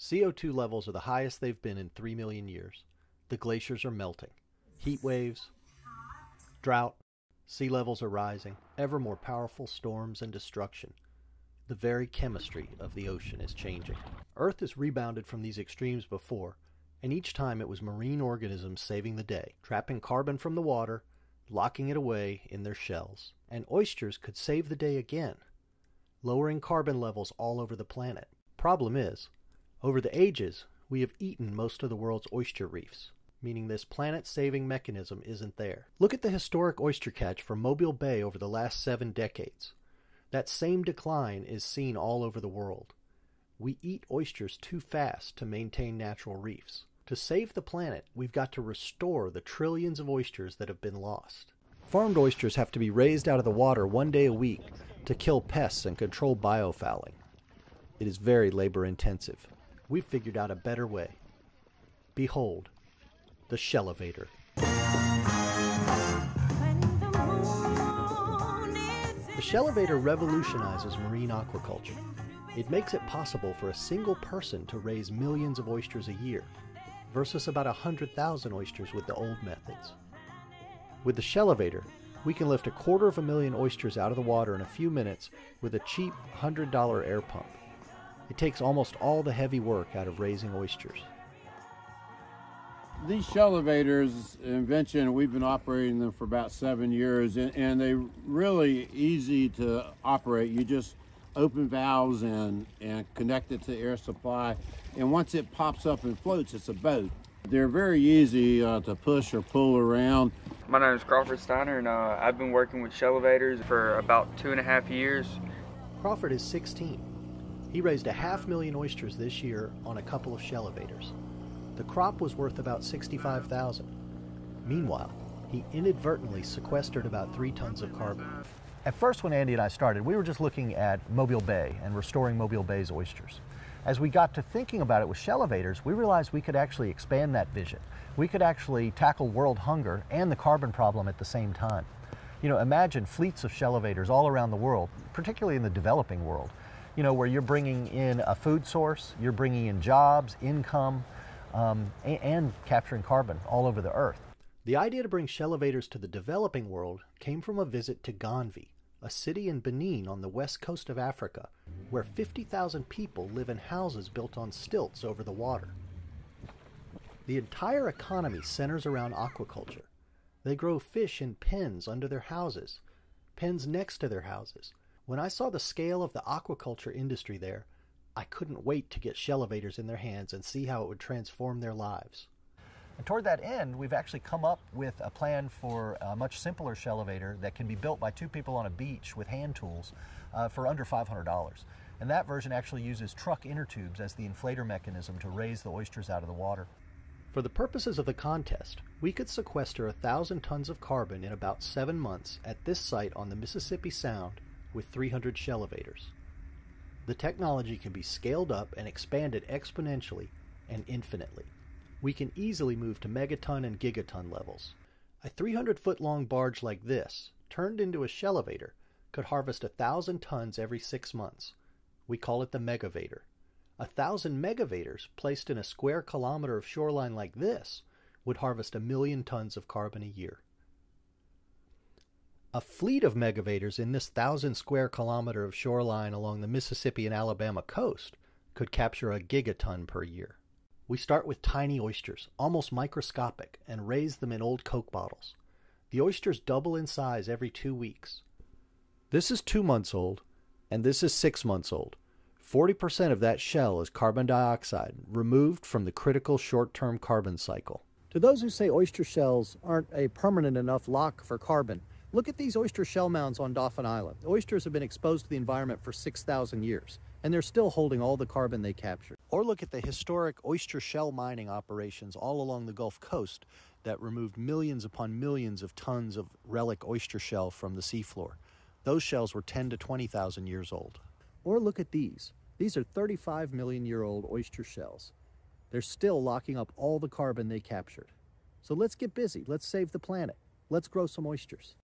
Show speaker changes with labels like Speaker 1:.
Speaker 1: CO2 levels are the highest they've been in 3 million years. The glaciers are melting. Heat waves, drought, sea levels are rising, ever more powerful storms and destruction. The very chemistry of the ocean is changing. Earth has rebounded from these extremes before, and each time it was marine organisms saving the day, trapping carbon from the water, locking it away in their shells. And oysters could save the day again, lowering carbon levels all over the planet. Problem is, over the ages, we have eaten most of the world's oyster reefs, meaning this planet saving mechanism isn't there. Look at the historic oyster catch from Mobile Bay over the last seven decades. That same decline is seen all over the world. We eat oysters too fast to maintain natural reefs. To save the planet, we've got to restore the trillions of oysters that have been lost. Farmed oysters have to be raised out of the water one day a week to kill pests and control biofouling. It is very labor intensive. We've figured out a better way. Behold, the Shellevator. The Shellevator revolutionizes marine aquaculture. It makes it possible for a single person to raise millions of oysters a year, versus about 100,000 oysters with the old methods. With the Shellevator, we can lift a quarter of a million oysters out of the water in a few minutes with a cheap $100 air pump. It takes almost all the heavy work out of raising oysters.
Speaker 2: These Shellevators invention, we've been operating them for about seven years and, and they're really easy to operate. You just open valves and, and connect it to air supply. And once it pops up and floats, it's a boat. They're very easy uh, to push or pull around.
Speaker 3: My name is Crawford Steiner and uh, I've been working with Shellevators for about two and a half years.
Speaker 1: Crawford is 16. He raised a half million oysters this year on a couple of Shellevators. The crop was worth about 65,000. Meanwhile, he inadvertently sequestered about 3 tons of carbon. At first when Andy and I started, we were just looking at Mobile Bay and restoring Mobile Bay's oysters. As we got to thinking about it with Shellevators, we realized we could actually expand that vision. We could actually tackle world hunger and the carbon problem at the same time. You know, imagine fleets of Shellevators all around the world, particularly in the developing world, you know, where you're bringing in a food source, you're bringing in jobs, income, um, and, and capturing carbon all over the earth. The idea to bring Shellevators to the developing world came from a visit to Gombe, a city in Benin on the west coast of Africa, where 50,000 people live in houses built on stilts over the water. The entire economy centers around aquaculture. They grow fish in pens under their houses, pens next to their houses, when I saw the scale of the aquaculture industry there, I couldn't wait to get Shellevators in their hands and see how it would transform their lives. And toward that end, we've actually come up with a plan for a much simpler Shellevator that can be built by two people on a beach with hand tools uh, for under $500. And that version actually uses truck inner tubes as the inflator mechanism to raise the oysters out of the water. For the purposes of the contest, we could sequester a thousand tons of carbon in about seven months at this site on the Mississippi Sound with 300 Shellevators. The technology can be scaled up and expanded exponentially and infinitely. We can easily move to megaton and gigaton levels. A 300 foot long barge like this, turned into a Shellevator, could harvest a thousand tons every six months. We call it the megavator. A thousand megavators placed in a square kilometer of shoreline like this would harvest a million tons of carbon a year. A fleet of megavators in this thousand square kilometer of shoreline along the Mississippi and Alabama coast could capture a gigaton per year. We start with tiny oysters, almost microscopic, and raise them in old Coke bottles. The oysters double in size every two weeks. This is two months old, and this is six months old. 40% of that shell is carbon dioxide, removed from the critical short term carbon cycle. To those who say oyster shells aren't a permanent enough lock for carbon, Look at these oyster shell mounds on Dauphin Island. Oysters have been exposed to the environment for 6,000 years, and they're still holding all the carbon they captured. Or look at the historic oyster shell mining operations all along the Gulf Coast that removed millions upon millions of tons of relic oyster shell from the seafloor. Those shells were 10 to 20,000 years old. Or look at these. These are 35 million year old oyster shells. They're still locking up all the carbon they captured. So let's get busy. Let's save the planet. Let's grow some oysters.